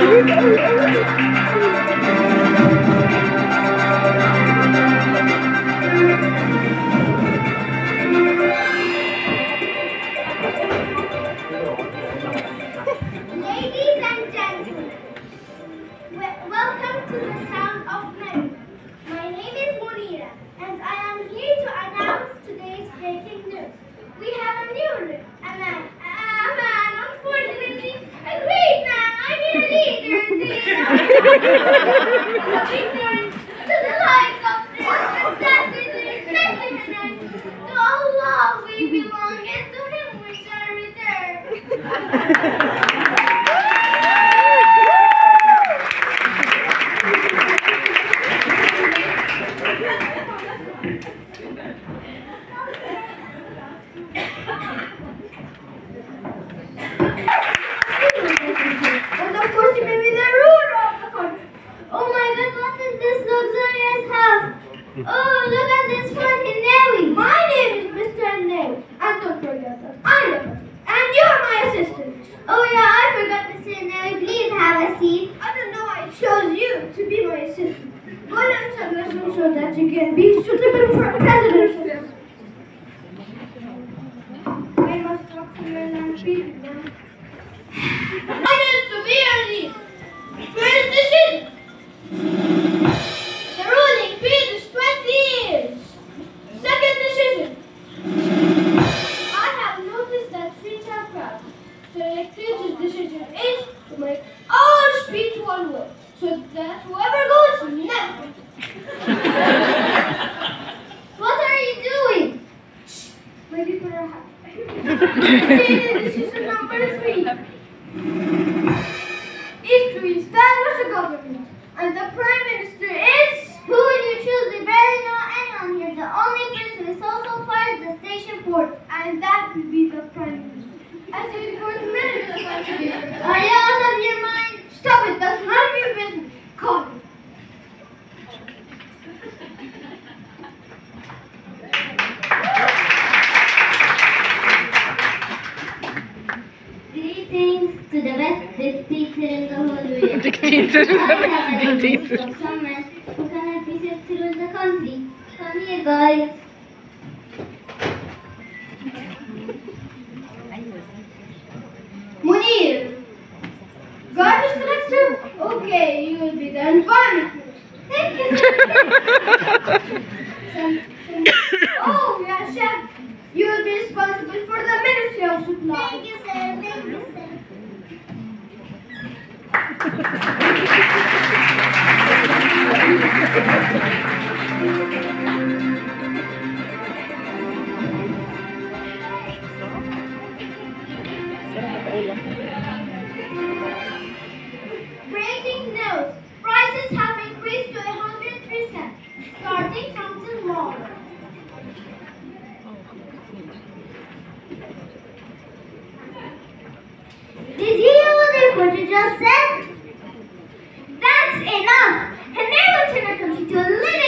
Ladies ignorance to we belong, to Him we shall return. And of course, he may be the ruler of the country. Oh my God, what is this luxurious house? Oh, look at this funny Nevi. My name is Mr. Nevi. And don't forget that I'm the president. And you're my assistant. Oh yeah, I forgot to say Nevi. Please have a seat. I don't know. I chose you to be my assistant. Go and some lessons so that you can be suitable for a president. I must talk to you and speak If we establish a government and the prime minister is who you choose? We barely know anyone here. The only person we saw so far is the station port, and that will be the prime minister. As you important minutes, Are you out of to the best dictator in the whole world. Dictator. I have a list Dictator. of someone who can help me set to rule the country. Come here, guys. Munir. Garbage collector? Okay, you will be the environment. Thank you. Some- some- oh, yeah, chef. You will be responsible for the Ministry of Supply. Thank you, sir. Thank you, sir. Breaking news. Prices have increased to 100% starting from tomorrow. Did you hear what the reporter just said? delicious.